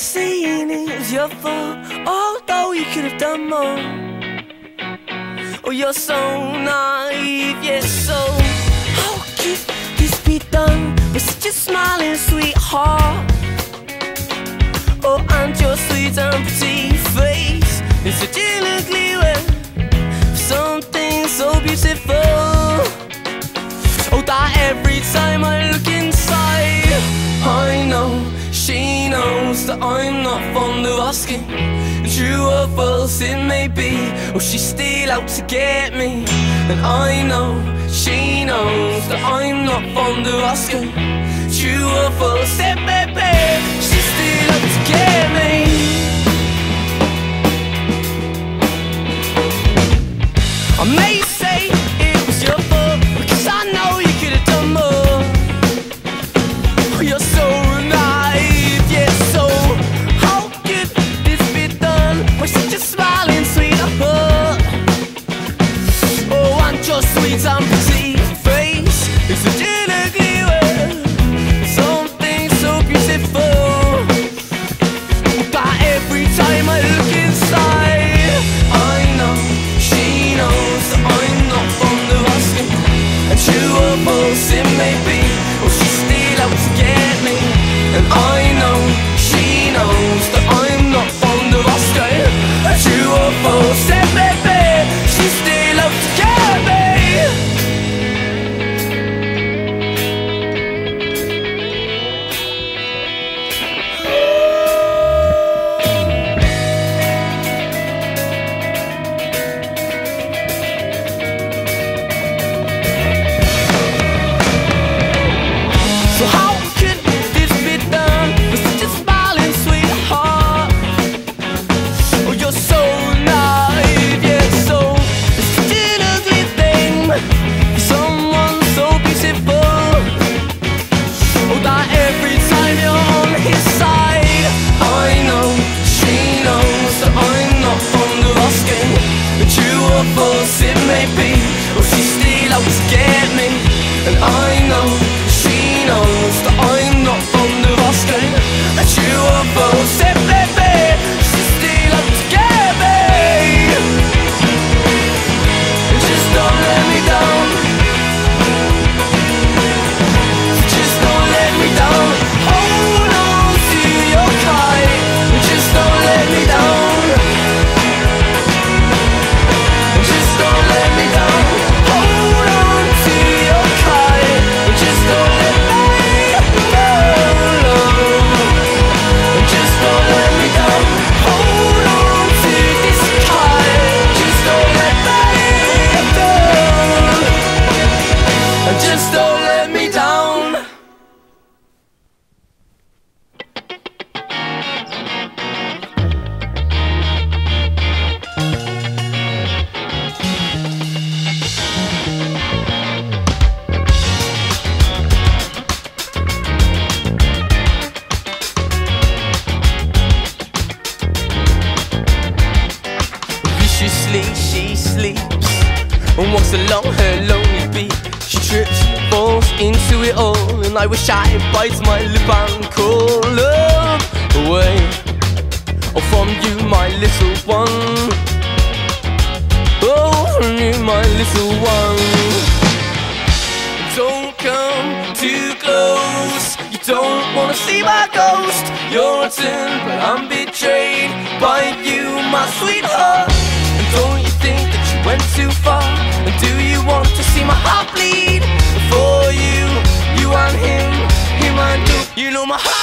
saying it was your fault, although you could have done more. Oh, you're so naive, yes, so how could this be done with such a smiling sweetheart? Oh, and your sweet and pretty I'm not fond of asking. True or false it may be, oh, she's still out to get me. And I know she knows that I'm not fond of asking. True or false it may be, she's still out to get me. And pretty face is ugly. Something so beautiful that every time I look inside I know, she knows I'm not fond of asking. May be, Viciously she sleeps and walks along her lonely beat. She trips, falls into it all, and I wish I bite my lip and call love away. Oh, from you, my little one. Oh, from you, my little one. Don't come too close. You don't wanna see my ghost. You're rotten, but I'm betrayed by you, my sweetheart went too far. And do you want to see my heart bleed? For you, you and him, him and you. You know my heart.